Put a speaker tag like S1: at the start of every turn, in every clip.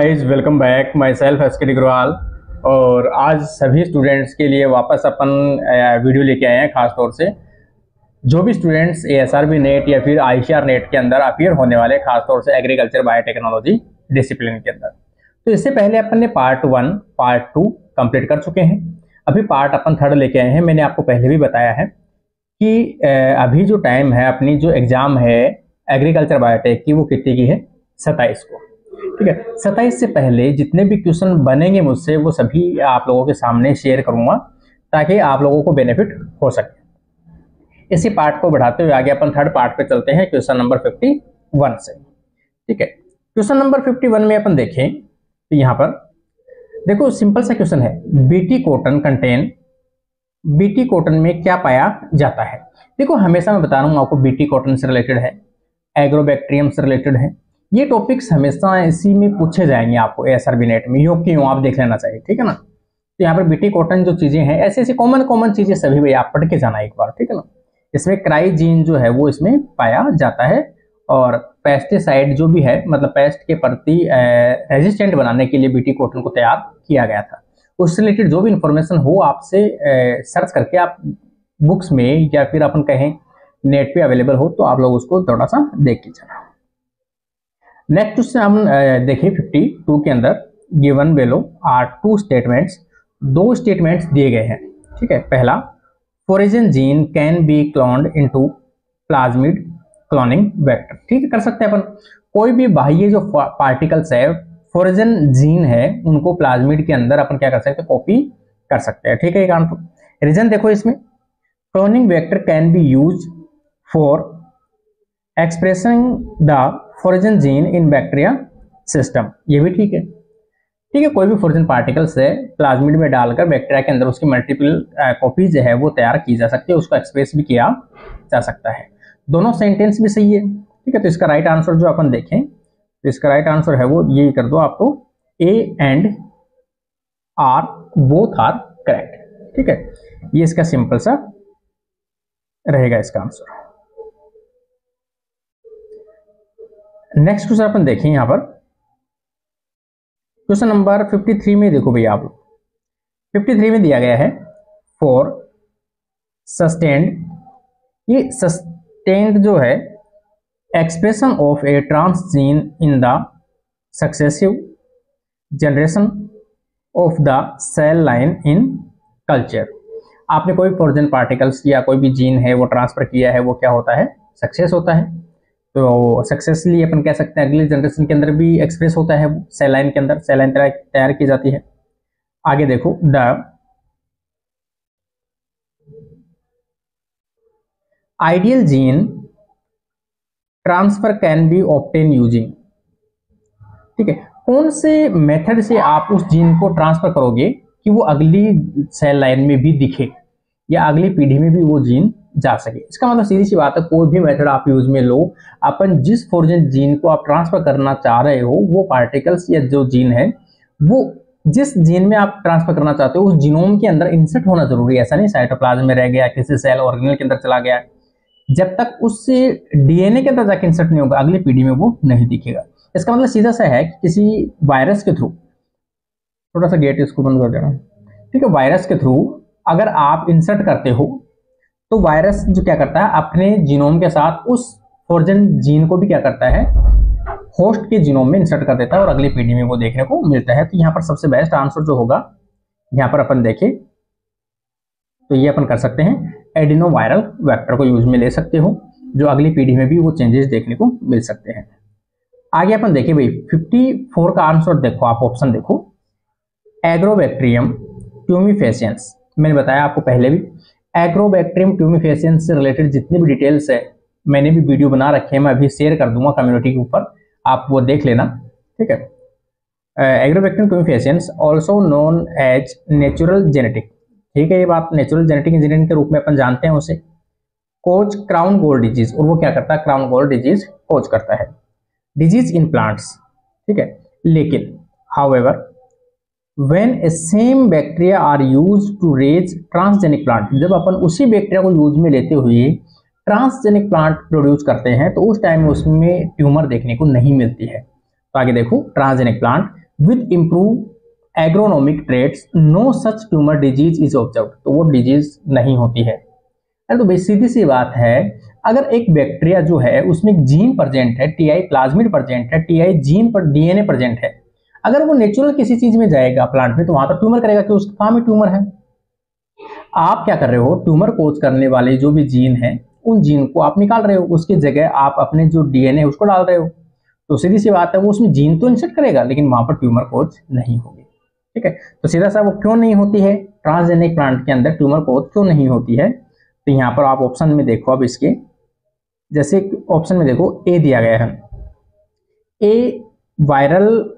S1: Guys welcome back myself S Agarwal और आज सभी स्टूडेंट्स के लिए वापस अपन वीडियो लेके आए हैं खास तौर से। जो भी students A S R B NET या फिर आई सी आर नेट के अंदर अपियर होने वाले खास तौर से एग्रीकल्चर बायोटेक्नोलॉजी डिसिप्लिन के अंदर। तो इससे पहले अपन ने part one part two complete कर चुके हैं। अभी पार्ट अपन थर्ड लेके आए हैं। मैंने आपको पहले भी बताया है कि अभी जो टाइम है, अपनी जो एग्ज़ाम है एग्रीकल्चर बायोटेक की, वो कितनी की है? सत्ताईस को। ठीक है। सत्ताईस से पहले जितने भी क्वेश्चन बनेंगे मुझसे, वो सभी आप लोगों के सामने शेयर करूँगा, ताकि आप लोगों को बेनिफिट हो सके। इसी पार्ट को बढ़ाते हुए आगे अपन थर्ड पार्ट पे चलते हैं क्वेश्चन नंबर फिफ्टी वन से। ठीक है। क्वेश्चन नंबर फिफ्टी वन में अपन देखें तो यहाँ पर, देखो सिंपल सा क्वेश्चन है। BT cotton contain BT cotton में क्या पाया जाता है? देखो, हमेशा मैं बता रहा हूँ, आपको बीटी कॉटन से रिलेटेड है एग्रोबैक्टीरियम से रिलेटेड है ये टॉपिक्स हमेशा इसी में पूछे जाएँगे आपको एस आर बी नेट में। यो क्यों? आप देख लेना चाहिए, ठीक है ना? तो यहाँ पर बीटी कॉटन जो चीज़ें हैं, ऐसी ऐसी कॉमन कॉमन चीज़ें सभी भाई आप पढ़ के जाना एक बार, ठीक है ना? इसमें क्राइजीन जो है वो इसमें पाया जाता है और पेस्टिसाइड जो भी है मतलब पेस्ट के प्रति रेजिस्टेंट बनाने के लिए बीटी कॉटन को तैयार किया गया था। उससे रिलेटेड जो भी इंफॉर्मेशन हो, आपसे सर्च करके आप बुक्स में या फिर अपन कहें नेट पे अवेलेबल हो तो आप लोग उसको थोड़ा सा देख लीजिए नेक्स्ट क्वेश्चन हम देखिए 52 के अंदर given below are two statements दो स्टेटमेंट्स दिए गए हैं, ठीक है? पहला foreign gene can be cloned into plasmid cloning vector ठीक है, कर सकते हैं अपन। कोई भी बाह्य जो पार्टिकल्स है फोरिजन जीन है, उनको प्लाज्मिड के अंदर अपन क्या कर सकते हैं? कॉपी कर सकते हैं, ठीक है, एक आंसर रीजन देखो इसमें। Cloning vector can be use for expressing the foreign gene in bacteria system ये भी ठीक है। ठीक है, कोई भी फोरिजन पार्टिकल्स है प्लाज्मिड में डालकर बैक्टीरिया के अंदर उसकी मल्टीपल कॉपीज है वो तैयार की जा सकती है, उसको एक्सप्रेस भी किया जा सकता है। दोनों सेंटेंस भी सही है। ठीक है तो इसका राइट आंसर जो अपन देखें तो इसका राइट आंसर है वो ये कर दो आपको। A and R both are correct ठीक है, ये इसका सिंपल सा रहेगा इसका आंसर नेक्स्ट क्वेश्चन अपन देखें यहाँ पर। क्वेश्चन नंबर 53 में देखो भैया आप लोग। 53 में दिया गया है फॉर सस्टेंड ये सस्टेंड जो है expression of a transgene in the successive generation of the cell line in culture आपने कोई फोर्जन पार्टिकल्स या कोई भी जीन है, वो ट्रांसफ़र किया है, वो क्या होता है? सक्सेस होता है। तो सक्सेसफुली अपन कह सकते हैं अगली जनरेशन के अंदर भी एक्सप्रेस होता है सेलाइन के अंदर। सेलाइन तैयार की जाती है। आगे देखो the ideal gene transfer can be obtain using ठीक है, कौन से मेथड से आप उस जीन को ट्रांसफ़र करोगे कि वो अगली सेल लाइन में भी दिखे या अगली पीढ़ी में भी वो जीन जा सके। इसका मतलब सीधी सी बात है, कोई भी मेथड आप यूज़ में लो, अपन जिस फोर्जन जीन को आप ट्रांसफ़र करना चाह रहे हो, वो पार्टिकल्स या जो जीन है, वो जिस जीन में आप ट्रांसफ़र करना चाहते हो, उस जीनोम के अंदर इंसर्ट होना ज़रूरी है। ऐसा नहीं साइटोप्लाज्म में रह गया, किसी सेल ऑर्गेनल के अंदर चला गया। जब तक उससे डीएनए के अंदर जाके इंसर्ट नहीं होगा, अगली पीढ़ी में वो नहीं दिखेगा। इसका मतलब सीधा सा है कि किसी वायरस के थ्रू थोड़ा सा गेट इसको बंद कर देना। ठीक है वायरस के थ्रू अगर आप इंसर्ट करते हो तो वायरस जो क्या करता है, अपने जीनोम के साथ उस फोर्जन जीन को भी क्या करता है होस्ट के जीनोम में इंसर्ट कर देता है और अगली पीढ़ी में वो देखने को मिलता है। तो यहाँ पर सबसे बेस्ट आंसर जो होगा, यहाँ पर अपन देखें तो ये अपन कर सकते हैं एडिनो वायरल वैक्टर को यूज़ में ले सकते हो, जो अगली पीढ़ी में भी वो चेंजेस देखने को मिल सकते हैं। आगे अपन देखिए भाई 54 का आंसर देखो, आप ऑप्शन देखो। एग्रोबैक्टीरियम ट्यूमिफेशियंस मैंने बताया आपको पहले भी एग्रोबैक्टीरियम ट्यूमिफेशियंस से रिलेटेड जितनी भी डिटेल्स है, मैंने भी वीडियो बना रखे हैं, मैं अभी शेयर कर दूँगा कम्युनिटी के ऊपर, आप वो देख लेना, ठीक है? Agrobacterium tumefaciens also known as natural genetic ठीक है ये बात? नेचुरल जेनेटिक इंजीनियरिंग के रूप में अपन जानते हैं उसे। कोच क्राउन गोल्ड डिज़ीज़ और वो क्या करता है? क्राउन गोल्ड डिज़ीज़ कोच करता है। डिज़ीज़ इन प्लांट्स ठीक है? लेकिन however when a same bacteria are used to raise transgenic plant, जब अपन उसी बैक्टीरिया को यूज़ में लेते हुए ट्रांसजेनिक प्लांट प्रोड्यूस करते हैं तो उस टाइम में उसमें ट्यूमर देखने को नहीं मिलती है। तो आगे देखो transgenic plant with improve agronomic traits no such tumor disease is observe तो वो डिज़ीज़ नहीं होती है। तो भाई, सीधी सी बात है, अगर एक बैक्टीरिया जो है, उसमें जीन प्रजेंट है टी आई प्लाज्मिड प्रजेंट है टी आई जीन पर डीएनए प्रेजेंट है अगर वो नेचुरल किसी चीज़ में जाएगा प्लांट में तो वहाँ पर ट्यूमर करेगा कि उसका काम में ट्यूमर है। आप क्या कर रहे हो? ट्यूमर कोज करने वाले जो भी जीन है, उन जीन को आप निकाल रहे हो। उसकी जगह आप अपने जो डीएनए उसको डाल रहे हो। तो सीधी सी बात है, वो उसमें जीन तो इंसर्ट करेगा, लेकिन वहाँ पर ट्यूमर कोज नहीं होगी। ठीक है? तो सीधा सा वो क्यों नहीं होती है? ट्रांसजेनिक प्लांट के अंदर ट्यूमर कोज क्यों नहीं होती है? तो यहाँ पर आप ऑप्शन में देखो अब इसके। जैसे ऑप्शन में देखो ए दिया गया है। A viral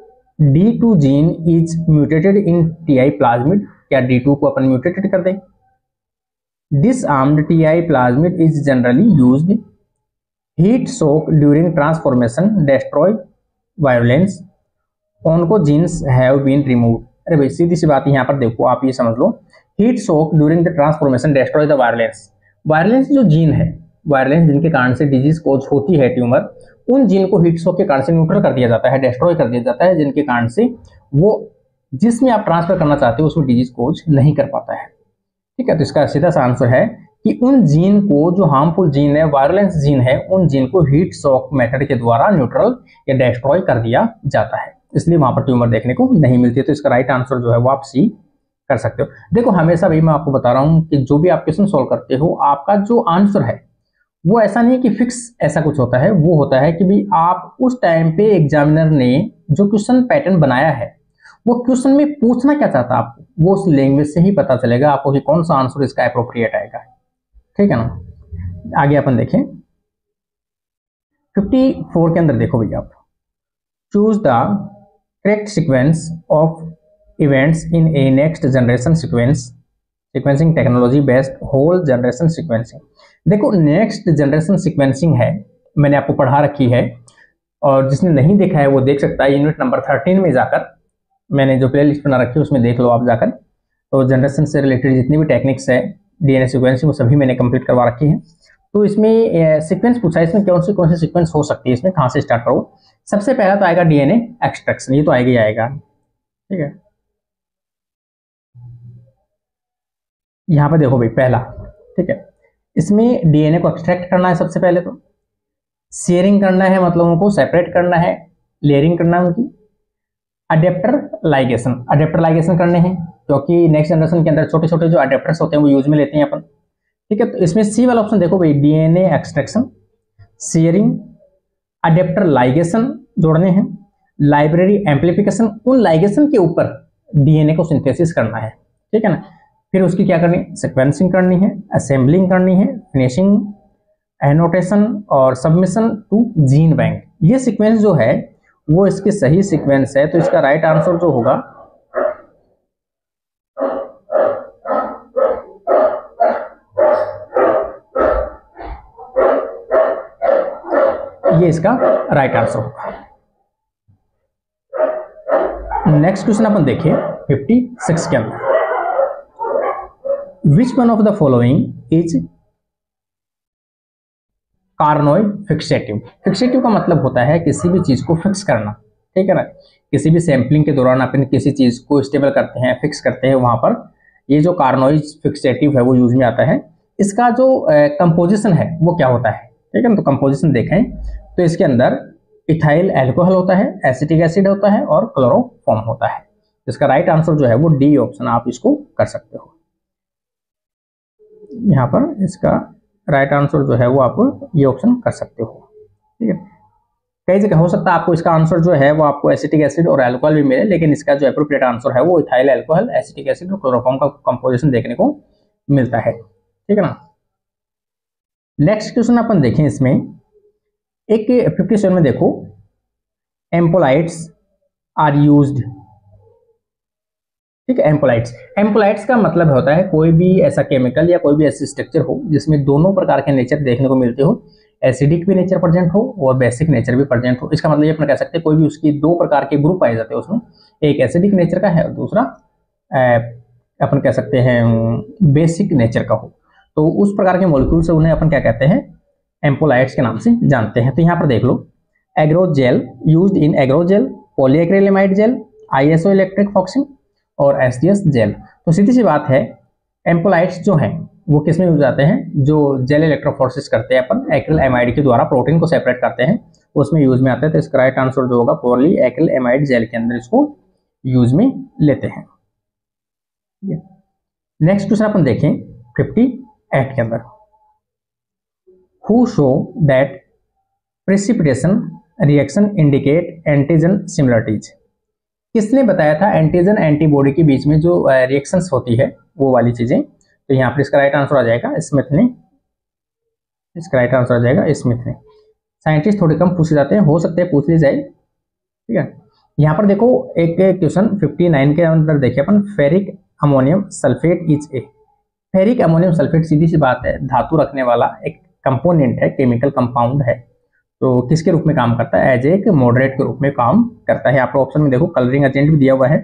S1: D two gene is mutated in T I plasmid क्या डी टू को अपन म्यूटेटेड कर दें disarmed TI plasmid is generally used. Heat soak during transformation destroy violence. Oncogenes have been removed. अरे भाई, सीधी सी बात यहाँ पर देखो, आप ये समझ लो heat shock during the transformation destroy the virulence virulence जो जीन है वायरलेंस जिनके कारण से डिज़ीज़ कोज होती है ट्यूमर उन जीन को हीट सोक के कारण से न्यूट्रल कर दिया जाता है डेस्ट्रॉय कर दिया जाता है, जिनके कारण से वो जिसमें आप ट्रांसफ़र करना चाहते हो उसमें डिज़ीज़ कोज नहीं कर पाता है। ठीक है तो इसका सीधा सा आंसर है कि उन जीन को जो हार्मफुल जीन है वायलेंस जीन है, उन जीन को हीट शॉक मेथड के द्वारा न्यूट्रल या डिस्ट्रॉय कर दिया जाता है। इसलिए वहाँ पर ट्यूमर देखने को नहीं मिलती है तो इसका राइट आंसर जो है वो आप सी कर सकते हो। देखो, हमेशा भी मैं आपको बता रहा हूँ कि जो भी आप क्वेश्चन सोल्व करते हो, आपका जो आंसर है वो ऐसा नहीं है कि फिक्स ऐसा कुछ होता है, वो होता है कि भी आप उस टाइम पे एग्जामिनर ने जो क्वेश्चन पैटर्न बनाया है, वो क्वेश्चन में पूछना क्या चाहता है आपको? वो उस लैंग्वेज से ही पता चलेगा आपको कि कौन सा आंसर इसका अप्रोप्रिएट आएगा। ठीक है ना? आगे अपन देखें। 54 के अंदर देखो भैया आप। Choose the correct sequence of events in a next generation sequence sequencing technology based whole generation sequencing देखो नेक्स्ट जनरेशन सिक्वेंसिंग है, मैंने आपको पढ़ा रखी है, और जिसने नहीं देखा है वो देख सकता है यूनिट नंबर थर्टीन में जाकर, मैंने जो प्ले लिस्ट बना रखी है, उसमें देख लो आप जाकर। तो जनरेशन से रिलेटेड जितनी भी टेक्निक्स है डीएनए सीक्वेंसिंग वो सभी मैंने कंप्लीट करवा रखी है। तो इसमें सीक्वेंस पूछा है, इसमें कौन सी कौन सी सीक्वेंस हो सकती है, इसमें कहाँ से स्टार्ट करो? सबसे पहला तो आएगा डीएनए एक्सट्रैक्शन ये तो आएगा ही आएगा। ठीक है? यहाँ पर देखो भाई, पहला, ठीक है? इसमें डीएनए को एक्सट्रैक्ट करना है सबसे पहले तो। शेयरिंग करना है मतलब उनको सेपरेट करना है लेयरिंग करना है उनकी। अडेप्टर लाइगेशन अडेप्टर लाइगेशन करने हैं, क्योंकि नेक्स्ट जनरेशन के अंदर छोटे छोटे जो अडेप्टर्स होते हैं वो यूज़ में लेते हैं अपन। ठीक है तो इसमें सी वाला ऑप्शन देखो भाई, DNA extraction shearing adapter ligation जोड़ने हैं। लाइब्रेरी एम्पलीफिकेशन उन लाइगेशन के ऊपर डीएनए को सिंथेसिस करना है। ठीक है ना? फिर उसकी क्या करनी? है सिक्वेंसिंग करनी है असेंबलिंग करनी है फिनिशिंग एनोटेशन और सबमिशन टू जीन बैंक ये सीक्वेंस जो है, वो इसकी सही सीक्वेंस है तो इसका राइट आंसर जो होगा, ये इसका राइट आंसर होगा। नेक्स्ट क्वेश्चन अपन देखिए 56 के अंदर। Which one of the following is Carnoy's fixative fixative का मतलब होता है किसी भी चीज़ को फिक्स करना, ठीक है ना? किसी भी सैंपलिंग के दौरान अपन किसी चीज़ को स्टेबल करते हैं फिक्स करते हैं वहाँ पर। ये जो कार्नोइड फिक्सेटिव है वो यूज़ में आता है। इसका जो कंपोजिशन है वो क्या होता है? ठीक है ना? तो कंपोजिशन देखें। तो इसके अंदर इथाइल एल्कोहल होता है एसिटिक एसिड होता है और क्लोरोफॉर्म होता है। इसका राइट आंसर जो है वो डी ऑप्शन आप इसको कर सकते हो। यहाँ पर इसका राइट आंसर जो है वो आप ये ऑप्शन कर सकते हो। ठीक है? कई जगह हो सकता है आपको इसका आंसर जो है वो आपको एसिटिक एसिड और एल्कोहल भी मिले, लेकिन इसका जो अप्रोप्रिएट आंसर है वो इथाइल एल्कोहल एसिटिक एसिड और क्लोरोफॉर्म का कंपोजिशन देखने को मिलता है। ठीक है ना? नेक्स्ट क्वेश्चन अपन देखें इसमें। एक फिफ्टी सेवन में देखो एम्पोलाइट्स आर यूज्ड ठीक है एम्पोलाइट्स एम्पोलाइट्स का मतलब होता है कोई भी ऐसा केमिकल या कोई भी ऐसी स्ट्रक्चर हो जिसमें दोनों प्रकार के नेचर देखने को मिलते हो। एसिडिक भी नेचर प्रेजेंट हो और बेसिक नेचर भी प्रेजेंट हो। इसका मतलब ये अपना कह सकते हैं कोई भी उसकी दो प्रकार के ग्रुप पाए जाते हैं उसमें। एक एसिडिक नेचर का है और दूसरा अपन कह सकते हैं बेसिक नेचर का हो। तो उस प्रकार के मोलिक्यूल से उन्हें अपन क्या कहते हैं? एम्पोलाइट्स के नाम से जानते हैं। तो यहाँ पर देख लो। Agarose gel use in agarose gel polyacrylamide gel isoelectric focusing और एस जेल तो सीधी सी बात है एम्पोलाइट्स जो हैं, वो किसमें यूज़ आते हैं? जो जेल इलेक्ट्रोफोर्सिस करते हैं अपन एक्रिल एमाइड के द्वारा प्रोटीन को सेपरेट करते हैं, उसमें यूज़ में आते हैं तो इसका राइट आंसर जो होगा पोरली एक्रिल एमाइड जेल के अंदर इसको यूज़ में लेते हैं। नेक्स्ट क्वेश्चन अपन देखें 58 के अंदर। Who show that precipitation reaction indicate antigen similarities किसने बताया था? एंटीजन एंटीबॉडी के बीच में जो रिएक्शंस होती है, वो वाली चीज़ें। तो यहाँ पर इसका राइट आंसर आ जाएगा स्मिथ ने। इसका राइट आंसर आ जाएगा स्मिथ ने। साइंटिस्ट थोड़े कम पूछे जाते हैं, हो सकते हैं पूछ ली जाए। ठीक है? यहाँ पर देखो, एक क्वेश्चन 59 के अंदर देखिए अपन ferric ammonium sulphate is a ferric ammonium sulphate सीधी सी बात है, धातु रखने वाला एक कंपोनेंट है केमिकल कंपाउंड है। तो किसके रूप में काम करता है? एज एक मॉडरेट के रूप में काम करता है। आपको ऑप्शन में देखो कलरिंग एजेंट भी दिया हुआ है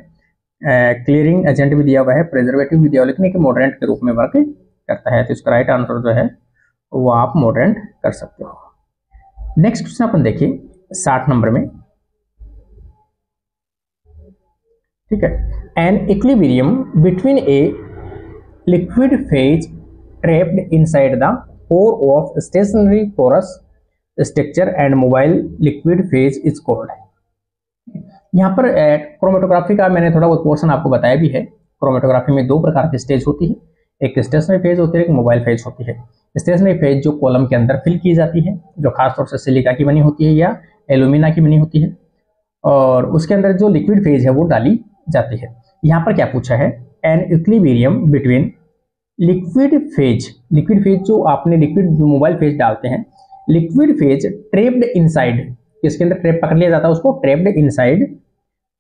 S1: क्लियरिंग एजेंट भी दिया हुआ है प्रिजर्वेटिव भी दिया हुआ लेकिन एक मॉडरेंट के रूप में वर्क करता है। तो इसका राइट आंसर जो है, वो आप मॉडरेंट कर सकते हो। नेक्स्ट क्वेश्चन अपन देखिए, साठ नंबर में। ठीक है। An equilibrium between a liquid phase trapped inside the pore of stationary porous structure and mobile liquid phase is called यहाँ पर क्रोमेटोग्राफी का मैंने थोड़ा बहुत पोर्सन आपको बताया भी है। क्रोमेटोग्राफी में दो प्रकार की स्टेज होती है। एक स्टेशनरी फ़ेज़ होती है, एक मोबाइल फ़ेज़ होती है। स्टेशनरी फ़ेज़ जो कॉलम के अंदर फिल की जाती है, जो खासतौर से सिलिका की बनी होती है या एलुमिना की बनी होती है, और उसके अंदर जो लिक्विड फ़ेज़ है, वो डाली जाती है। यहाँ पर क्या पूछा है? An equilibrium between liquid phase liquid phase जो आपने लिक्विड मोबाइल फ़ेज़ डालते हैं लिक्विड फ़ेज़ ट्रेप्ड इनसाइड, किसके अंदर ट्रेप पकड़ लिया जाता है, उसको trapped inside,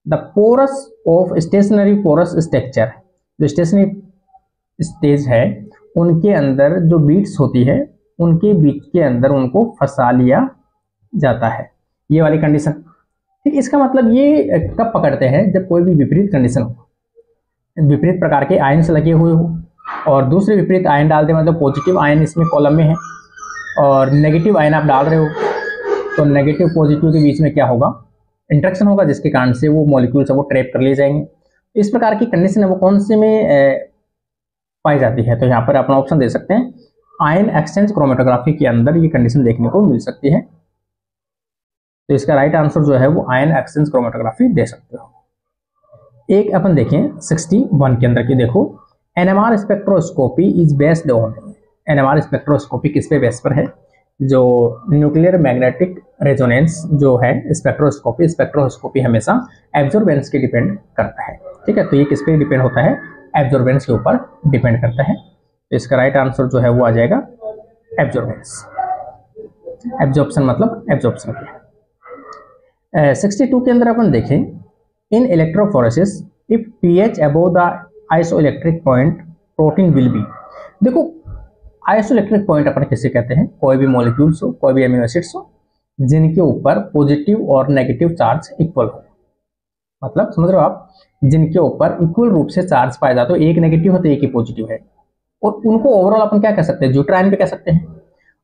S1: the porous of stationary porous structure, जो स्टेशनरी स्टेज है, उनके अंदर जो बीट्स होती है, उनके बीच के अंदर उनको फंसा लिया जाता है। ये वाली कंडीशन ठीक, इसका मतलब ये कब पकड़ते हैं? जब कोई भी विपरीत कंडीशन हो। विपरीत प्रकार के आयन लगे हुए हो, और दूसरे विपरीत आयन डालते मतलब पॉजिटिव आयन इसमें कॉलम में है। और नेगेटिव आयन आप डाल रहे हो तो नेगेटिव पॉजिटिव के बीच में क्या होगा? इंट्रैक्शन होगा, जिसके कारण से वो मॉलिक्यूल्स है वो ट्रैप कर लिए जाएँगे। इस प्रकार की कंडीशन है वो कौन से में पाई जाती है? तो यहाँ पर अपना ऑप्शन दे सकते हैं। आयन एक्सचेंज क्रोमेटोग्राफी के अंदर ये कंडीशन देखने को मिल सकती है। तो इसका राइट आंसर जो है वो आयन एक्सचेंज क्रोमेटोग्राफी दे सकते हो। एक अपन देखें 61 के अंदर की देखो। NMR spectroscopy is based on NMR spectroscopy किस पे बेस पर है, जो न्यूक्लियर मैग्नेटिक रेजोनेंस जो है, स्पेक्ट्रोस्कोपी स्पेक्ट्रोस्कोपी हमेशा एब्जॉर्बेंस के डिपेंड करता है। ठीक है तो ये किस पे डिपेंड होता है? एब्जॉर्बेंस के ऊपर डिपेंड करता है। तो इसका राइट आंसर जो है वो आ जाएगा एब्जॉर्बेंस एब्जॉर्प्शन मतलब एब्जॉर्प्शन क्या सिक्सटी टू के अंदर अपन देखें in electrophoresis if pH above the isoelectric point protein will be देखो आइसोइलेक्ट्रिक पॉइंट अपन किसे कहते हैं? कोई भी मॉलिक्यूल्स हो, कोई भी एमिनो एसिड्स हो, जिनके ऊपर पॉजिटिव और नेगेटिव चार्ज इक्वल हो। मतलब समझ रहे हो आप? जिनके ऊपर इक्वल रूप से चार्ज पाया जाता है, एक नेगेटिव है तो एक ही पॉजिटिव है। और उनको ओवरऑल अपन क्या कह सकते हैं? ज्यूट्राइन भी कह सकते हैं।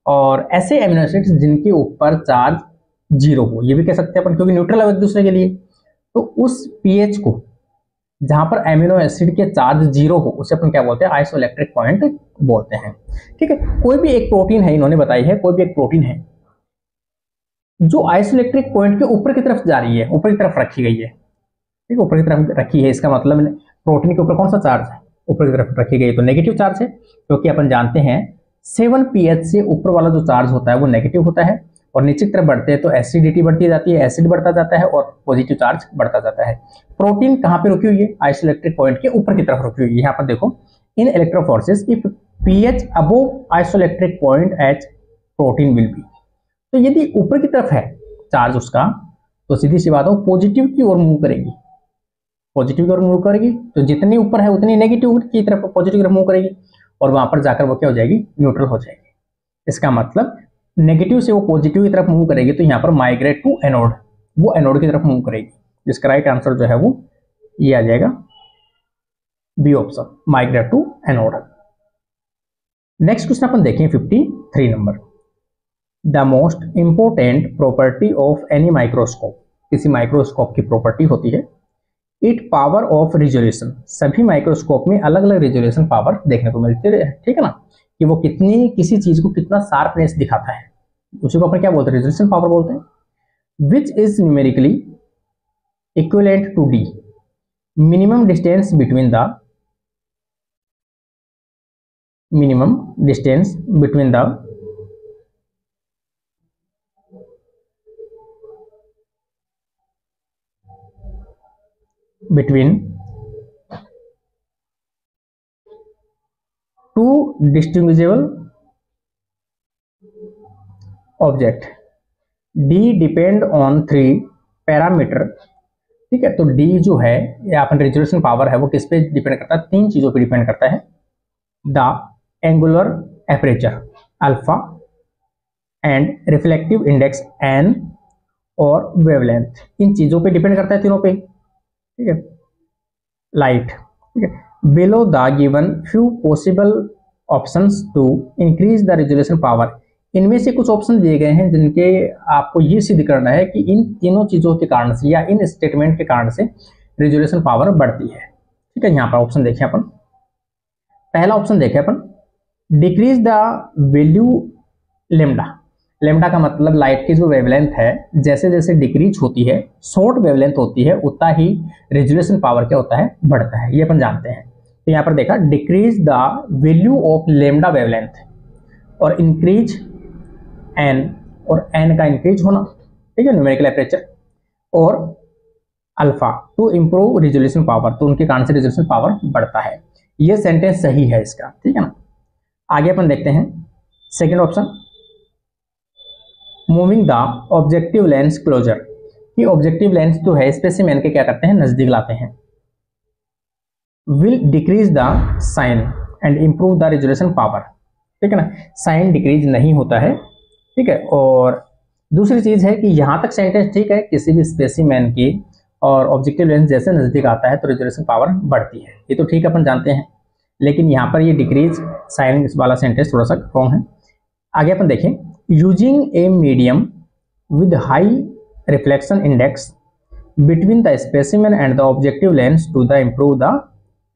S1: और ऐसे एमिनो एसिड्स जिनके ऊपर चार्ज ज़ीरो हो, ये भी कह सकते हैं अपन, क्योंकि न्यूट्रल है एक दूसरे के लिए। तो उस पीएच को जहाँ पर एमिनो एसिड के चार्ज ज़ीरो हो, उसे अपन क्या बोलते हैं? आइसोइलेक्ट्रिक पॉइंट बोलते हैं। ठीक है? कोई भी एक प्रोटीन है, इन्होंने बताई है, कोई भी एक प्रोटीन है, जो आइसोइलेक्ट्रिक पॉइंट के ऊपर की तरफ़ जा रही है, ऊपर की तरफ़ रखी गई है। ठीक है? ऊपर की तरफ़ रखी है, इसका मतलब प्रोटीन के ऊपर कौन सा चार्ज है? ऊपर की तरफ़ रखी गई तो नेगेटिव चार्ज है, क्योंकि अपन जानते हैं सेवन पीएच से ऊपर वाला जो चार्ज होता है, वो नेगेटिव होता है। और नीचे तरफ़ बढ़ते हैं तो एसिडिटी बढ़ती जाती है एसिड बढ़ता जाता है और पॉजिटिव चार्ज बढ़ता जाता है। प्रोटीन कहाँ पे रुकी हुई है? आइसोइलेक्ट्रिक पॉइंट के ऊपर की तरफ़ रुकी हुई है। यहाँ पर देखो, in electrophoresis if pH above isoelectric point H protein will be तो यदि ऊपर की तरफ़ है चार्ज उसका तो सीधी सी बात हो पॉजिटिव की ओर मूव करेगी। पॉजिटिव की ओर मूव करेगी तो जितनी ऊपर है उतनी नेगेटिव की तरफ़ पॉजिटिव की तरफ़ मूव करेगी और वहाँ पर जाकर वो क्या हो जाएगी? न्यूट्रल हो जाएगी। इसका मतलब नेगेटिव से वो पॉजिटिव की तरफ़ मूव करेगी तो यहाँ पर माइग्रेट टू एनोड वो एनोड की तरफ़ मूव करेगी। जिसका राइट आंसर जो है वो ये आ जाएगा। B option migrate to anode next question अपन देखें 53 number the most important property of any microscope किसी माइक्रोस्कोप की प्रॉपर्टी होती है। इट पावर ऑफ़ रिजोल्यूशन सभी माइक्रोस्कोप में अलग अलग रिजोल्यूशन पावर देखने को मिलती है ठीक है ना? कि वो कितनी, किसी चीज़ को कितना शार्पनेस दिखाता है। उसी को अपन क्या बोलते हैं? रिजोल्यूशन पावर बोलते हैं। Which is numerically equivalent to the minimum distance between the minimum distance between the between two distinguishable object the depend on three parameter ठीक है तो डी जो है, या अपन रेजोल्यूशन पावर है, वो किस पे डिपेंड करता है? तीन चीज़ों पे डिपेंड करता है। The angular aperture alpha and reflective index N और वेवलेंथ इन चीज़ों पे डिपेंड करता है तीनों पे। ठीक है? लाइट ठीक है? Below the given few possible options to increase the resolution power इनमें से कुछ ऑप्शन दिए गए हैं जिनके आपको ये सिद्ध करना है कि इन तीनों चीज़ों के कारण से या इन स्टेटमेंट के कारण से रेजोल्यूशन पावर बढ़ती है। ठीक है, यहाँ पर ऑप्शन देखें अपन। पहला ऑप्शन देखें अपन। Decrease the value lambda lambda का मतलब लाइट की जो वेवलेंथ है, जैसे जैसे डिक्रीज होती है शॉर्ट वेवलेंथ होती है, उतना ही रेजुलेशन पावर क्या होता है? बढ़ता है। ये अपन जानते हैं। तो यहाँ पर देखा decrease the value of lambda wavelength और इंक्रीज एन और एन का इंक्रीज होना, ठीक है न्यूमेरिकल एपरेचर और alpha to improve resolution power तो उनके कारण से रिजोल्यूशन पावर बढ़ता है। ये सेंटेंस सही है इसका, ठीक है ना? आगे अपन देखते हैं। Second option moving the objective lens closer ये ऑब्जेक्टिव लेंस तो है स्पेसिमेन के क्या करते हैं, नज़दीक लाते हैं। Will decrease the sine and improve the resolution power ठीक है ना? साइन डिक्रीज नहीं होता है। ठीक है? और दूसरी चीज़ है कि यहाँ तक सेंटेंस ठीक है, किसी भी स्पेसिमैन की और ऑब्जेक्टिव लेंस जैसे नज़दीक आता है तो रेजोल्यूशन पावर बढ़ती है। ये तो ठीक अपन जानते हैं। लेकिन यहाँ पर ये डिक्रीज साइन वाला सेंटेंस थोड़ा सा रॉन्ग है। आगे अपन देखें। Using a medium with high reflection index between the specimen and the objective lens to the improve the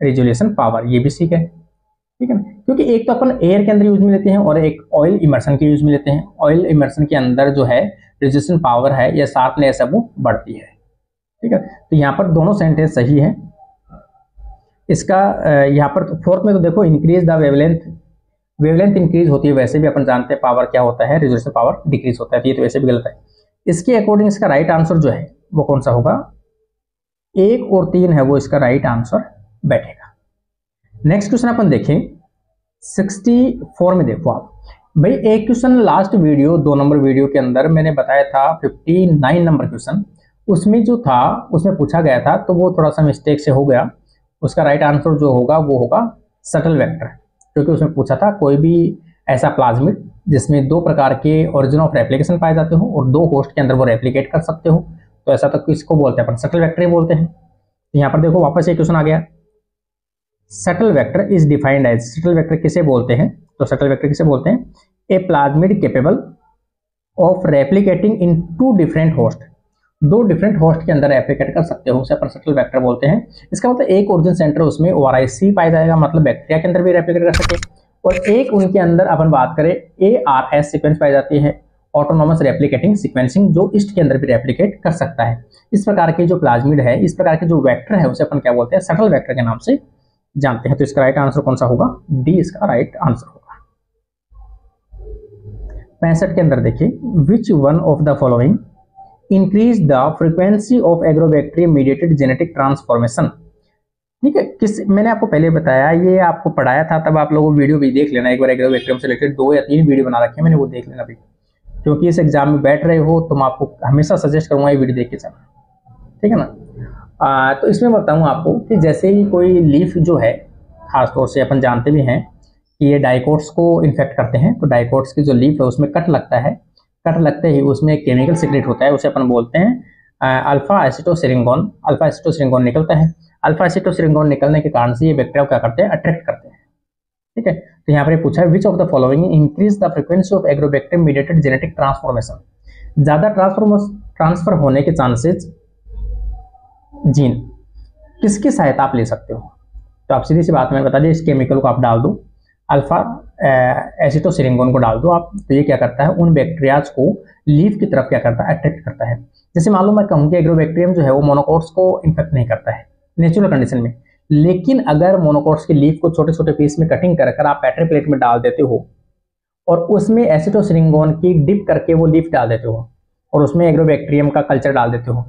S1: resolution power, ये भी सीख है ठीक है ना? क्योंकि एक तो अपन एयर के अंदर यूज़ में लेते हैं और एक ऑयल इमर्सन के यूज़ में लेते हैं। ऑयल इमर्सन के अंदर जो है रेजिस्टेंस पावर है या शार्पनेस है वो बढ़ती है। ठीक है? तो यहाँ पर दोनों सेंटेंस सही है। इसका यहाँ पर फोर्थ में तो देखो increase the wavelength wavelength increase होती है, वैसे भी अपन जानते हैं पावर क्या होता है रेजोल्यूशन पावर डिक्रीज होता है तो ये तो वैसे भी गलत है। इसके अकॉर्डिंग इसका राइट आंसर जो है, वो कौन सा होगा? एक और तीन है वो इसका राइट आंसर बैठेगा। नेक्स्ट क्वेश्चन अपन देखें। 64 में देखो आप। भाई, एक क्वेश्चन लास्ट वीडियो दो नंबर वीडियो के अंदर मैंने बताया था 59 नंबर क्वेश्चन उसमें जो था, उसमें पूछा गया था तो वो थोड़ा सा मिस्टेक से हो गया। उसका राइट आंसर जो होगा, वो होगा सटल वेक्टर क्योंकि उसमें पूछा था, कोई भी ऐसा प्लाज्मिड जिसमें दो प्रकार के ओरिजिन ऑफ़ रेप्लीकेशन पाए जाते हो और दो होस्ट के अंदर वो रेप्लीकेट कर सकते हो। तो ऐसा तो किसको बोलते हैं? अपन सटल वेक्टर बोलते हैं। यहाँ पर देखो, वापस एक क्वेश्चन आ गया। Shuttle vector is defined as shuttle vector किसे बोलते हैं? तो सटल वेक्टर किसे बोलते हैं? A plasmid capable of replicating in two different host दो डिफरेंट होस्ट के अंदर रेप्लिकेट कर सकते हो, उसे अपन सटल वेक्टर बोलते हैं। इसका मतलब एक ओरिजिन सेंटर उसमें ओ पाया जाएगा मतलब बैक्टीरिया के अंदर भी रेप्लिकेट कर सके और एक उनके अंदर अपन बात करें ए आर एस सिक्वेंस पाई जाती है ऑटोनॉमस रेप्लीकेटिंग सिक्वेंसिंग जो ईस्ट के अंदर भी रेप्लीकेट कर सकता है। इस प्रकार के जो प्लाज्मिड है, इस प्रकार के जो वेक्टर है, उसे अपन क्या बोलते हैं? सटल वेक्टर के नाम से जानते हैं तो इसका राइट आंसर कौन सा होगा? डी इसका राइट आंसर होगा। पैंसठ के अंदर देखिए which one of the following increase the frequency of Agrobacterium mediated genetic transformation ठीक है, किस, मैंने आपको पहले बताया, ये आपको पढ़ाया था, तब आप लोगों वीडियो भी देख लेना, एक बार एग्रोबैक्टीरियम से रिलेटेड दो या तीन वीडियो बना रखे मैंने वो देख लेना भी क्योंकि इस एग्ज़ाम में बैठ रहे हो तो मैं आपको हमेशा सजेस्ट करूँगा ये वीडियो देख के चलना ठीक है ना? आ, तो इसमें बताऊँ आपको कि जैसे ही कोई लीफ जो है खासतौर से अपन जानते भी हैं कि ये डाइकोट्स को इन्फेक्ट करते हैं तो डाइकोट्स की जो लीफ है उसमें कट लगता है। कट लगते ही उसमें एक केमिकल सिक्रेट होता है उसे अपन बोलते हैं अल्फ़ा एसिटोसिरिंगोन अल्फ़ा एसिटोसिरिंगोन निकलता है। अल्फ़ा एसिटोसिरिंगोन निकलने के कारण से ये बैक्टीरिया क्या करते हैं? अट्रैक्ट करते हैं। ठीक है? तो यहाँ पर पूछा है which of the following increase the frequency of Agrobacterium mediated genetic transformation ज़्यादा ट्रांसफॉर्म ट्रांसफ़र होने के चांसेस जीन। किसकी सहायता आप ले सकते हो? तो आप सीधी सी बात मैंने बता दी, इस केमिकल को आप डाल दो। अल्फ़ा एसिटोसिरिंगोन को डाल दो आप। तो ये क्या करता है? उन बैक्टीरियाज को लीफ की तरफ़ क्या करता है? अट्रैक्ट करता है। जैसे मालूम मैं कहूँ कि एग्रोबैक्टीरियम जो है वो मोनोकोट्स को इन्फेक्ट नहीं करता है नेचुरल कंडीशन में। लेकिन अगर मोनोकोट्स की लीफ को छोटे छोटे पीस में कटिंग कर कर आप बैटरी प्लेट में डाल देते हो, और उसमें एसिटोसिरिंगोन की डिप करके वो लीफ डाल देते हो, और उसमें एग्रोबैक्टीरियम का कल्चर डाल देते हो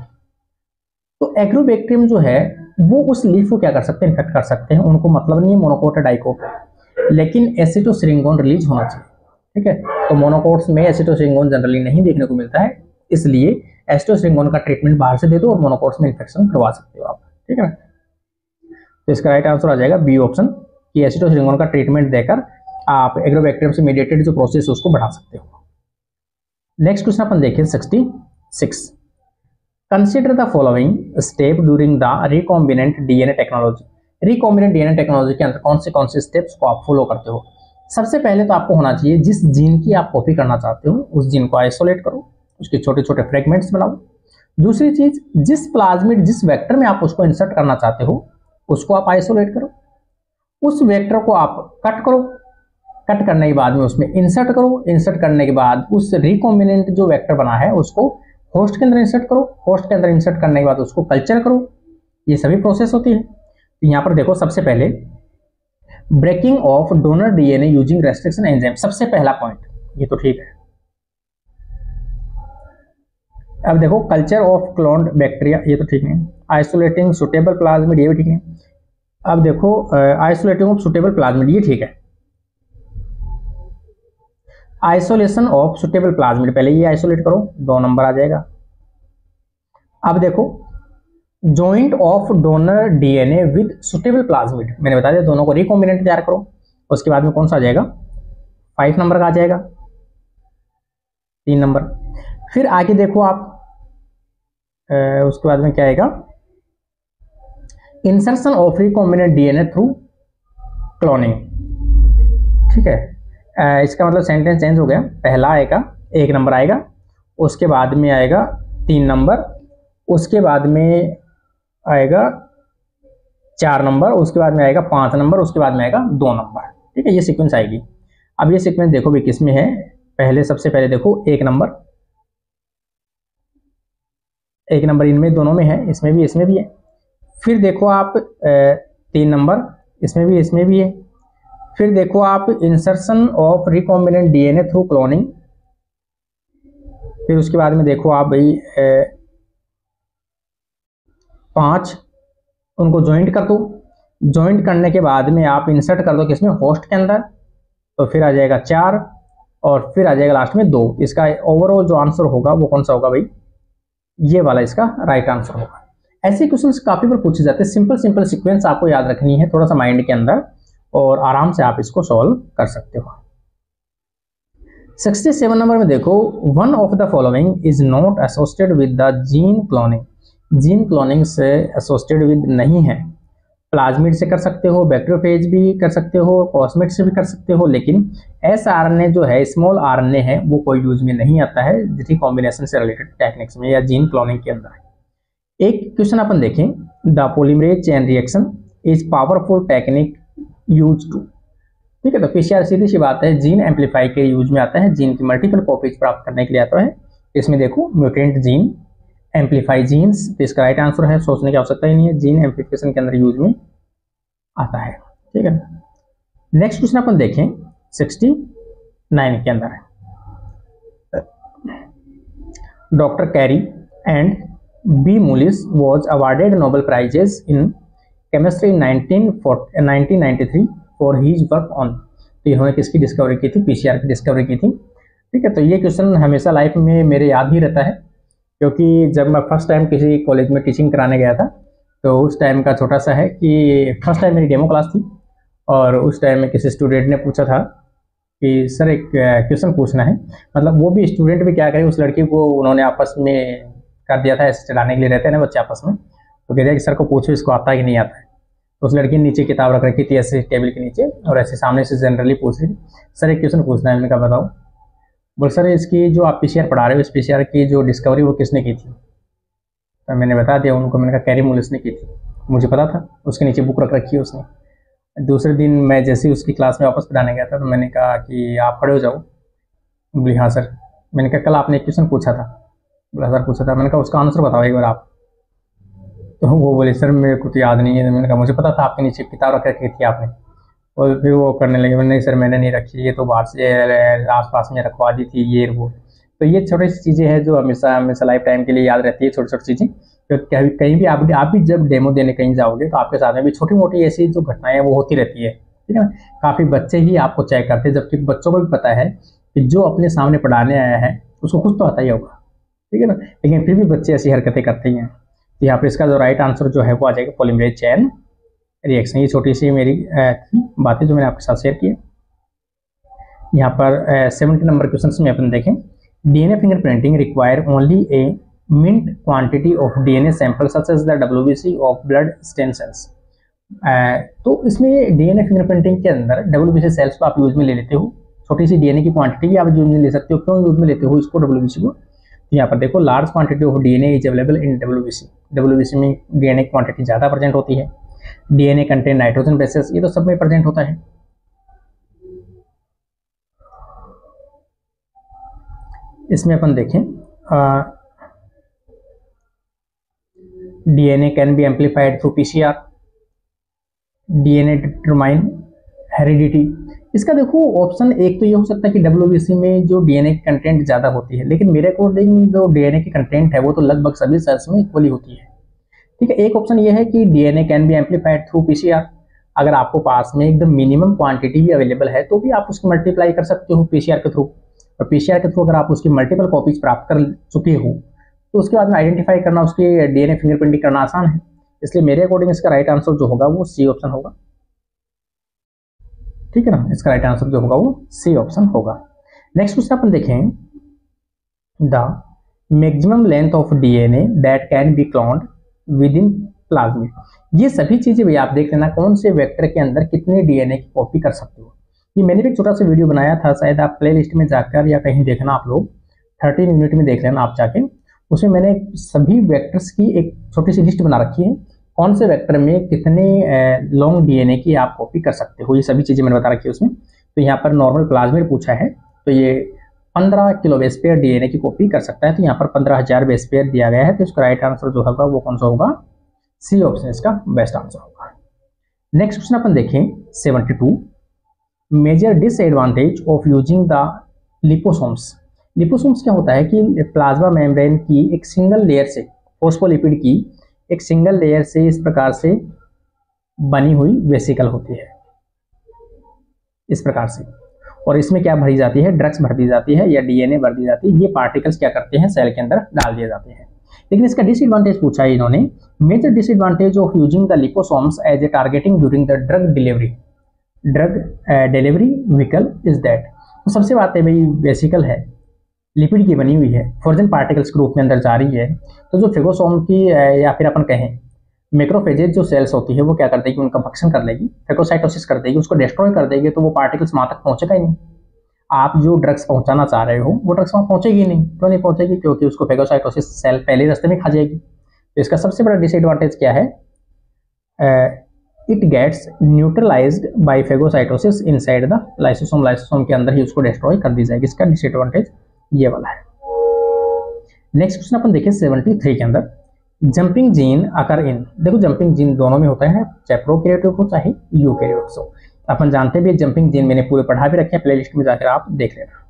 S1: तो एग्रोबैक्टीरियम जो है, वो उस लीफ को क्या कर सकते हैं? इन्फेक्ट कर सकते हैं। उनको मतलब नहीं है मोनोकोट लेकिन एसिटोसिरिंगोन रिलीज़ होना चाहिए। ठीक है? तो मोनोकोट्स में एसिटोसिरिंगोन जनरली नहीं देखने को मिलता है। इसलिए एसिटोसिरिंगोन का ट्रीटमेंट बाहर से दे दो और मोनोकोट्स में इन्फेक्शन करवा सकते हो आप। ठीक है ना? तो इसका राइट आंसर आ जाएगा बी ऑप्शन, कि एसिटोसिरिंगोन का ट्रीटमेंट देकर आप एग्रोबैक्टीरियम से मीडिएटेड जो प्रोसेस है, उसको बढ़ा सकते हो। नेक्स्ट क्वेश्चन अपन देखिए sixty six following step during the recombinant DNA technology recombinant DNA technology के अंदर कौन से कौन से स्टेप्स को आप फॉलो करते हो? सबसे पहले तो आपको होना चाहिए जिस जीन की आप कॉपी करना चाहते हो, उस जीन को आइसोलेट करो, उसके छोटे छोटे फ्रेगमेंट्स बनाओ दूसरी चीज़, जिस प्लाज्मिड जिस वेक्टर में आप उसको इंसर्ट करना चाहते हो, उसको आप आइसोलेट करो। उस वेक्टर को आप कट करो। कट करने के बाद में उसमें इंसर्ट करो। इंसर्ट करने के बाद उस रिकॉम्बिनेंट जो वेक्टर बना है, उसको होस्ट के अंदर इंसर्ट करो, होस्ट के अंदर इंसर्ट करने के बाद उसको कल्चर करो। ये सभी प्रोसेस होती है। यहाँ पर देखो, सबसे पहले breaking of donor DNA using restriction enzyme सबसे पहला पॉइंट ये तो ठीक है। अब देखो कल्चर ऑफ़ क्लोन्ड बैक्टीरिया ये तो ठीक है। आइसोलेटिंग सुटेबल प्लाज्मिड ये भी ठीक है। अब देखो आइसोलेटिंग ऑफ़ सुटेबल प्लाज्मिड ये ठीक है। Isolation of suitable plasmid. पहले ये आइसोलेट करो दो नंबर आ जाएगा। अब देखो joint of donor DNA with suitable plasmid मैंने बता दिया दोनों को रिकॉम्बिनेंट तैयार करो। उसके बाद में कौन सा आ जाएगा? फाइव नंबर का आ जाएगा। तीन नंबर फिर आगे देखो आप ए, उसके बाद में क्या आएगा? Insertion of recombinant DNA through cloning ठीक है? इसका मतलब सेंटेंस चेंज हो गया। पहला आएगा, एक नंबर आएगा, उसके बाद में आएगा तीन नंबर उसके बाद में आएगा चार नंबर उसके बाद में आएगा पाँच नंबर उसके बाद में आएगा दो नंबर ठीक है, ये सीक्वेंस आएगी। अब ये सीक्वेंस देखो भी किसमें है। पहले, सबसे पहले देखो, एक नंबर एक नंबर इनमें दोनों में है, इसमें भी इसमें भी है। फिर देखो आप तीन नंबर इसमें भी इसमें भी है। फिर देखो आप insertion of recombinant DNA through cloning फिर उसके बाद में देखो आप भाई पाँच, उनको ज्वाइंट कर दो। ज्वाइंट करने के बाद में आप इंसर्ट कर दो किसमें? होस्ट के अंदर। तो फिर आ जाएगा चार और फिर आ जाएगा लास्ट में दो। इसका ओवरऑल जो आंसर होगा वो कौन सा होगा भाई? ये वाला इसका राइट आंसर होगा। ऐसे क्वेश्चन काफ़ी बार पूछे जाते हैं। सिंपल सिंपल सिक्वेंस आपको याद रखनी है थोड़ा सा माइंड के अंदर। और आराम से आप इसको सॉल्व कर सकते हो। 67 नंबर में देखो one of the following is not associated with the gene cloning gene cloning से एसोसिएटेड विद नहीं है। प्लाज्मिड से कर सकते हो बैक्टीरियोफेज भी कर सकते हो कॉस्मेट से भी कर सकते हो, लेकिन एस आर एन ए जो है स्मॉल आर एन ए है, वो कोई यूज़ में नहीं आता है जिसकी कॉम्बिनेशन से रिलेटेड टेक्निक्स में या जीन क्लोनिंग के अंदर। एक क्वेश्चन अपन देखें। The polymerase chain reaction is powerful technique use to. ठीक है तो पीसीआर सीधी सी बात है जीन एम्पलीफाई के यूज़ में आता है जीन की मल्टीपल कॉपीज प्राप्त करने के लिए आता है। इसमें देखो म्यूटेंट जीन एम्पलीफाई जीन्स तो इसका राइट आंसर है, सोचने की आवश्यकता ही नहीं है जीन एम्पलीफिकेशन के अंदर यूज़ में आता है। ठीक है नेक्स्ट क्वेश्चन अपन देखें सिक्सटी के अंदर doctor Kary and B Mullis was awarded Nobel prizes in chemistry nineteen 1993 for his work on तो इन्होंने किसकी डिस्कवरी की थी? पीसीआर की डिस्कवरी की थी। ठीक है तो ये क्वेश्चन हमेशा लाइफ में मेरे याद ही रहता है, क्योंकि जब मैं फ़र्स्ट टाइम किसी कॉलेज में टीचिंग कराने गया था तो उस टाइम का छोटा सा है कि फ़र्स्ट टाइम मेरी डेमो क्लास थी, और उस टाइम में किसी स्टूडेंट ने पूछा था कि सर एक क्वेश्चन पूछना है। मतलब वो भी स्टूडेंट भी क्या करे, उस लड़की को उन्होंने आपस में कर दिया था, ऐसे चलाने के लिए रहते हैं ना बच्चे आपस में। तो कह दिया कि, सर, को पूछो, इसको आता है कि नहीं आता है? तो उस लड़की ने नीचे किताब रख रखी थी ऐसे टेबल के नीचे और ऐसे सामने से जनरली पूछ रही सर, एक क्वेश्चन पूछना है, मैंने कहा, बताओ। बोल, सर, इसकी जो आप पीसीआर पढ़ा रहे हो, इस पीसीआर की जो डिस्कवरी वो किसने की थी? तो मैंने बता दिया उनको, मैंने कहा, कैरी मुलिस ने की थी। मुझे पता था, उसके नीचे बुक रख रखी है उसने। दूसरे दिन मैं जैसे ही उसकी क्लास में वापस पढ़ाने गया था तो मैंने कहा कि, आप खड़े हो जाओ? बोली हाँ सर। मैंने कहा, कल आपने एक क्वेश्चन पूछा था। बोला, सर, पूछा था। मैंने कहा, उसका आंसर बताओ एक बार आप। तो हम वो बोले, सर, मेरे को तो याद नहीं है। मैंने कहा, मुझे पता था आपके नीचे किताब रख रखी थी आपने। और फिर वो करने लगे नहीं, सर, मैंने नहीं रखी, ये तो बाहर से आस पास में रखवा दी थी, ये, वो। तो ये छोटी सी चीज़ें हैं जो हमेशा हमेशा लाइफ टाइम के लिए याद रहती है छोटी छोटी चीज़ें। तो कभी, कहीं भी आप आप भी जब डेमो देने कहीं जाओगे तो आपके साथ में भी छोटी मोटी ऐसी जो घटनाएँ हैं वो होती रहती है, ठीक है काफ़ी बच्चे ही आपको चेक करते हैं, जबकि बच्चों को भी पता है कि जो अपने सामने पढ़ाने आया है, उसको कुछ तो आता ही होगा, ठीक है ना? लेकिन फिर भी बच्चे ऐसी हरकतें करते हैं तो यहाँ पर इसका जो राइट आंसर जो है वो आ जाएगा पोलिमरेज चैन रिएक्शन ये छोटी सी मेरी बातें जो मैंने आपके साथ शेयर की यहाँ पर सेवेंटी नंबर क्वेश्चन में अपन देखें। DNA fingerprinting require only a mint quantity of DNA sample such as the WBC of blood stain cells तो इसमें डीएनए फिंगरप्रिंटिंग के अंदर डब्ल्यूबीसी सेल्स को आप यूज़ में ले लेते हो। छोटी सी डीएनए की क्वांटिटी आप यूज़ में ले सकते हो। क्यों यूज़ में लेते हो इसको डब्ल्यूबीसी को? तो यहाँ पर देखो large quantity of DNA is available in WBC WBC में डीएनए की क्वांटिटी ज़्यादा प्रेजेंट होती है। डीएनए कंटेन नाइट्रोजन बेसिस ये तो सब में प्रेजेंट होता है। इसमें अपन देखें DNA can be amplified through PCR DNA determine heredity इसका देखो ऑप्शन एक तो ये हो सकता है कि डब्ल्यूबीसी में जो डीएनए की कंटेंट ज़्यादा होती है, लेकिन मेरे अकॉर्डिंग जो डीएनए की कंटेंट है, वो तो लगभग सभी सेल्स में इक्वली होती है। ठीक है, एक ऑप्शन ये है कि DNA can be amplified through PCR अगर आपको पास में एकदम मिनिमम क्वांटिटी भी अवेलेबल है तो भी आप उसकी मल्टीप्लाई कर सकते हो पीसीआर के थ्रू और पीसीआर के थ्रू अगर आप उसकी मल्टीपल कॉपीज प्राप्त कर चुके हो तो उसके बाद में आइडेंटिफाई करना, उसकी डीएनए फिंगरप्रिंटिंग करना आसान है। इसलिए मेरे अकॉर्डिंग इसका राइट आंसर जो होगा, वो सी ऑप्शन होगा। ठीक है ना? इसका राइट आंसर जो होगा वो सी ऑप्शन होगा। नेक्स्ट क्वेश्चन अपन देखें। The maximum length of DNA that can be cloned within plasmid ये सभी चीज़ें भी आप देख लेना, कौन से वेक्टर के अंदर कितने डीएनए की कॉपी कर सकते हो। ये मैंने भी छोटा सा वीडियो बनाया था, शायद आप प्ले में जाकर या कहीं देखना आप लोग। थर्टीन यूनिट में देख लेना आप जाके। उसमें मैंने सभी वेक्टर्स की एक छोटी सी लिस्ट बना रखी है। कौन से वेक्टर में कितने लॉन्ग डीएनए की आप कॉपी कर सकते हो? ये सभी चीज़ें मैंने बता रखी है उसमें। तो यहाँ पर नॉर्मल प्लाज्मिड पूछा है। तो ये पंद्रह किलो बेस पेयर डीएनए की कॉपी कर सकता है। तो यहाँ पर पंद्रह हज़ार बेस पेयर दिया गया है। तो इसका राइट आंसर जो होगा, वो कौन सा होगा? सी ऑप्शन इसका बेस्ट आंसर होगा। नेक्स्ट क्वेश्चन अपन देखें। Seventy two major disadvantage of using the liposomes liposomes क्या होता है कि प्लाज्मा मेम्ब्रेन की एक सिंगल लेयर से फोस्फोलिपिड की एक सिंगल लेयर से इस प्रकार से बनी हुई वेसिकल होती है। इस प्रकार से। और इसमें क्या भरी जाती है? ड्रग्स भर दी जाती है या डीएनए भर दी जाती है। ये पार्टिकल्स क्या करते हैं? सेल के अंदर डाल दिए जाते हैं। लेकिन इसका डिसएडवांटेज पूछा है इन्होंने। Major disadvantage of using the liposomes as a targeting during the drug delivery drug delivery vehicle is that सबसे बात है भाई बेसिकल है। लिपिड की बनी हुई है, फॉर्जन पार्टिकल्स के रूप में अंदर जा रही है। तो जो फेगोसोम की या फिर अपन कहें मेक्रोफेजेज जो सेल्स होती है, वो क्या कर देगी, उनका भक्षण कर लेगी फेकोसाइटोसिस कर देगी, उसको डिस्ट्रॉय कर देगी तो वो पार्टिकल्स वहाँ तक पहुँचेगा ही नहीं। आप जो ड्रग्स पहुँचाना चाह रहे हो, वो ड्रग्स वहाँ पहुँचेगी नहीं, क्यों नहीं पहुँचेगी? क्योंकि उसको फेगोसाइटोसिस सेल पहले रास्ते में खा जाएगी। तो इसका सबसे बड़ा डिसएडवांटेज क्या है? It gets neutralised by phagocytosis inside the lysosome lysosome के अंदर ही उसको डिस्ट्रॉय कर दी जाएगी। इसका डिसएडवांटेज ये वाला है। नेक्स्ट क्वेश्चन अपन देखें सेवेंटी थ्री के अंदर। जंपिंग जीन अकर इन देखो जंपिंग जीन दोनों में होता है, चाहे प्रोकैरियोटिक हो, चाहे यूकैरियोटिक हो। अपन जानते भी जंपिंग जीन मैंने पूरे पढ़ा भी रखे हैं प्लेलिस्ट में जाकर आप देख लेना।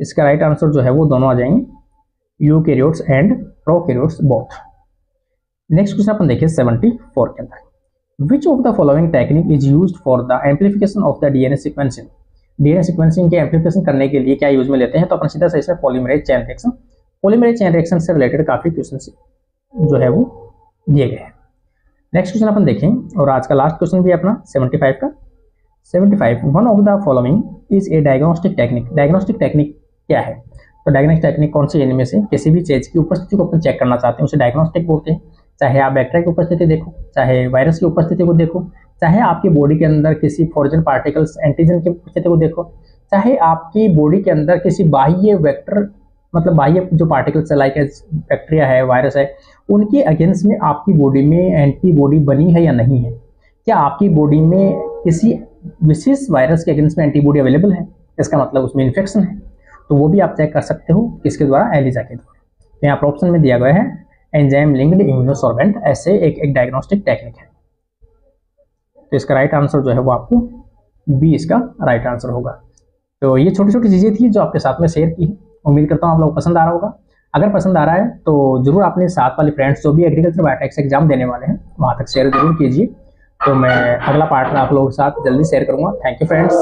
S1: इसका राइट आंसर जो है वो दोनों आ जाएँगे। Eukaryotes and prokaryotes both next question अपन देखिए सेवेंटी फोर के अंदर। Which of the following technique is use for the amplification of the DNA sequencing DNA sequencing के एम्पलीफिकेशन करने के लिए क्या यूज़ में लेते हैं तो अपन सीधा से polymerase chain reaction polymerase chain reaction से रिलेटेड काफ़ी क्वेश्चन जो है वो दिए गए हैं। नेक्स्ट क्वेश्चन अपन देखें, और आज का लास्ट क्वेश्चन भी अपना 75 का। 75 one of the following is a diagnostic technique diagnostic technique क्या है? तो डायग्नोस्टिक टेक्निक कौन सी इनमें से? किसी भी चीज़ की उपस्थिति को अपन चेक करना चाहते हैं, उसे डायग्नोस्टिक बोलते हैं। चाहे आप बैक्टीरिया की उपस्थिति देखो, चाहे वायरस की उपस्थिति को देखो चाहे आपकी बॉडी के अंदर किसी फॉर्जन पार्टिकल्स एंटीजन के उपस्थिति को देखो, चाहे आपकी बॉडी के अंदर किसी बाह्य वैक्टर मतलब बाह्य जो पार्टिकल्स लाइक बैक्टीरिया है वायरस है, उनके अगेंस्ट में आपकी बॉडी में एंटीबॉडी बनी है या नहीं है? क्या आपकी बॉडी में किसी विशेष वायरस के अगेंस्ट में एंटीबॉडी अवेलेबल है? इसका मतलब उसमें इन्फेक्शन है। तो वो भी आप चेक कर सकते हो किसके द्वारा? एलिजा के द्वारा। तो यहाँ पर ऑप्शन में दिया गया है एंजाइम लिंक्ड इम्यूनोसॉर्बेंट ऐसे एक एक डायग्नोस्टिक टेक्निक है। तो इसका राइट आंसर जो है वो आपको बी इसका राइट आंसर होगा। तो ये छोटी छोटी चीज़ें थी जो आपके साथ में शेयर की है। उम्मीद करता हूँ आप लोग पसंद आ रहा होगा। अगर पसंद आ रहा है तो ज़रूर अपने साथ वाले फ्रेंड्स जो भी एग्रीकल्चर बायोटेक्स एग्ज़ाम देने वाले हैं, वहाँ तक शेयर ज़रूर कीजिए। तो मैं अगला पार्ट में आप लोगों के साथ जल्दी शेयर करूँगा। Thank you friends